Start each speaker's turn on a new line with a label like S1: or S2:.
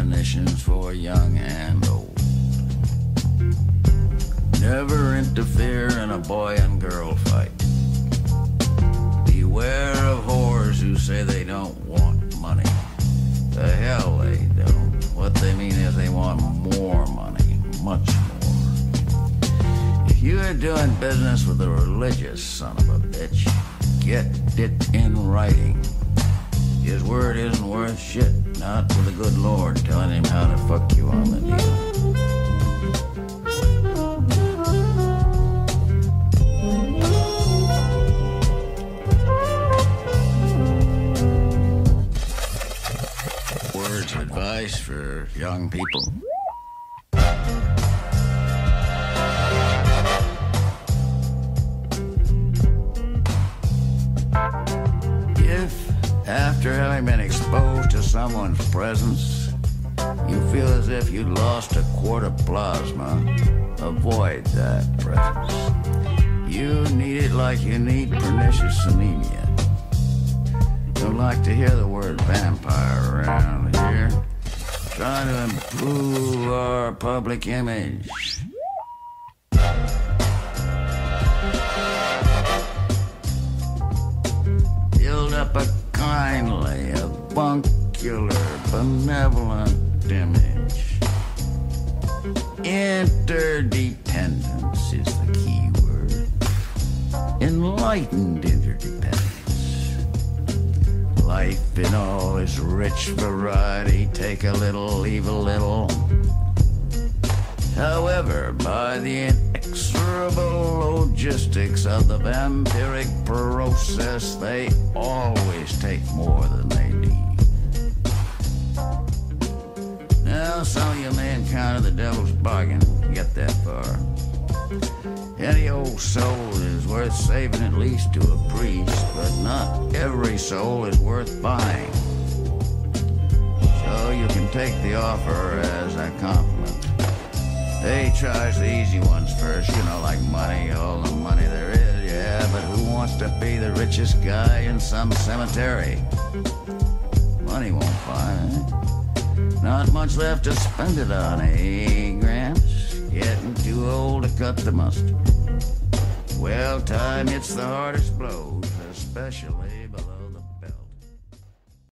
S1: for young and old. Never interfere in a boy and girl fight. Beware of whores who say they don't want money. The hell they don't. What they mean is they want more money, much more. If you are doing business with a religious son of a bitch, get it in writing. His word is worth shit. Not with the good Lord telling him how to fuck you on the deal. Words of advice for young people. If, after having been exposed to someone's presence, you feel as if you lost a quart of plasma, avoid that presence. You need it like you need pernicious anemia. Don't like to hear the word vampire around here. Trying to improve our public image. Build up a kindly, benevolent image. Interdependence is the key word. Enlightened interdependence. Life in all its rich variety, take a little, leave a little. However, by the inexorable logistics of the vampiric process, they always take more than they need. Some of you may encounter the devil's bargain. Get that far. Any old soul is worth saving at least to a priest, but not every soul is worth buying. So you can take the offer as a compliment. They charge the easy ones first, you know, like money, all the money there is, yeah, but who wants to be the richest guy in some cemetery? Money won't buy, eh? Not much left to spend it on, eh, Gramps? Getting too old to cut the mustard. Well, time hits the hardest blows, especially.